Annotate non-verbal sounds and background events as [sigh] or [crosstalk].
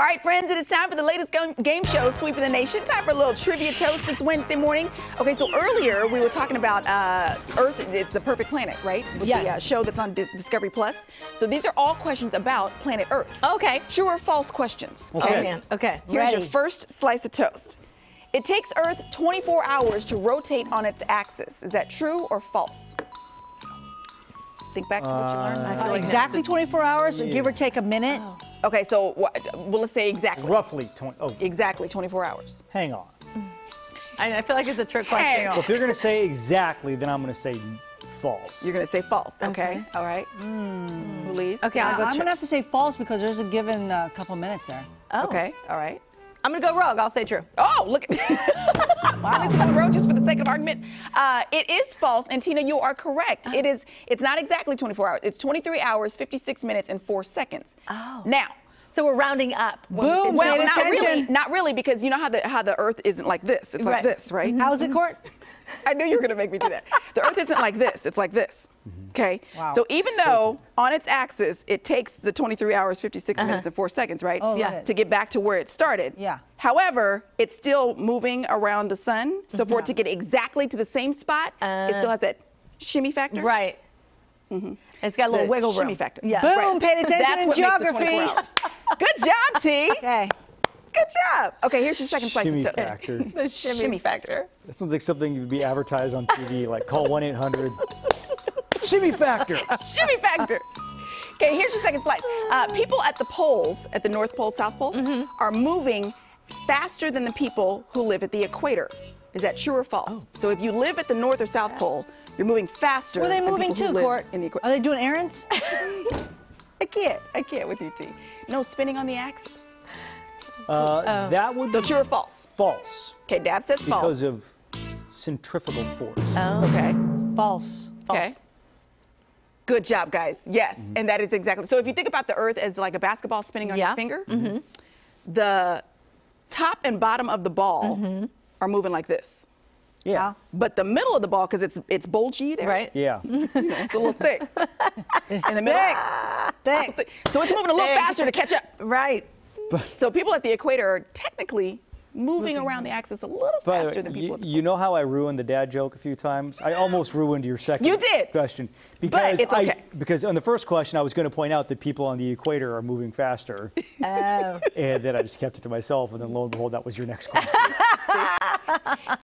All right, friends, it is time for the latest game- game show, Sweeping the Nation. Time for a little trivia toast this Wednesday morning. Okay, so earlier we were talking about uh, Earth, it's the perfect planet, right? With Yes. the uh, show that's on Dis- Discovery Plus. So these are all questions about planet Earth. Okay. True or false questions. Oh, Okay. Okay. Here's your first slice of toast. It takes Earth 24 hours to rotate on its axis. Is that true or false? Think back to what you learned. I feel Uh, like exactly 24 hours, give or take a minute. Okay, so what, well, let's say exactly. Roughly 20. Oh, Exactly 24 hours. hang on. I, I feel like it's a trick Hang question. on. Well, if you're going to say exactly, then I'm going to say false. You're gonna say false. Okay. Okay. All right. Louise. Okay, I'll Uh, go I'm gonna have to say false because there's a given uh, couple minutes there. Oh. Okay. All right. I'm gonna go rogue. I'll say true. Oh, look. wow. This on the road just for the sake of argument. Uh, it is false, and Tina, you are correct. It is. It's not exactly 24 hours. It's 23 hours, 56 minutes, and four seconds. Oh. Now. So we're rounding up. when we Boom. Well, Paid not really, not really, because you know how the how the Earth isn't like this. It's like Right. this, right? How's it, Court? [laughs] I knew you were going to make me do that. The Earth isn't like this. It's like this. Okay. Wow. So even though on its axis it takes the 23 hours, 56 minutes, and four seconds, right? Oh, Yeah. To get back to where it started. Yeah. However, it's still moving around the sun. So for it to get exactly to the same spot, it still has that shimmy factor. Right. Mm -hmm. It's got a little The wiggle room. shimmy factor. Yeah. Boom, Right. paid attention That's in what makes the geography. [laughs] 24 hours. Good job, T. Okay. Good job. Okay, here's your second slice Shimmy of toast. factor. [laughs] The shimmy, Shimmy factor. That sounds like something you'd be advertised on TV, like call 1 800 Shimmy Factor. [laughs] shimmy factor. Okay, here's your second slice. Uh, people at the poles, at the North Pole, South Pole, Mm-hmm. are moving faster than the people who live at the equator. Is that true or false? Oh. So if you live at the North or South Pole, you're moving faster. Where are they moving people who to, live Court? In the equa- Are they doing errands? [laughs] I can't. I can't with you, T. No spinning on the axis. Uh, that would be So be true or false? false Okay, Dab says false. because of centrifugal force. Oh. okay. false. Okay. Good job, guys. Yes, Mm-hmm. and that is exactly. So if you think about the Earth as like a basketball spinning on Yeah. your finger, Mm-hmm. the top and bottom of the ball Mm-hmm. are moving like this. yeah. But the middle of the ball, because it's it's bulgy there, Right. Yeah. [laughs] It's a little thick. It's [laughs] In the middle. Thick. So it's moving a little Thick. faster to catch up. Right. So people at the equator are technically moving around the axis a little faster way, than people you, at the you know how I ruined the dad joke a few times? I almost ruined your second You did. question. Because it's I, because on the first question, I was going to point out that people on the equator are moving faster. [laughs] Oh. and then I just kept it to myself. And then lo and behold, that was your next question. [laughs]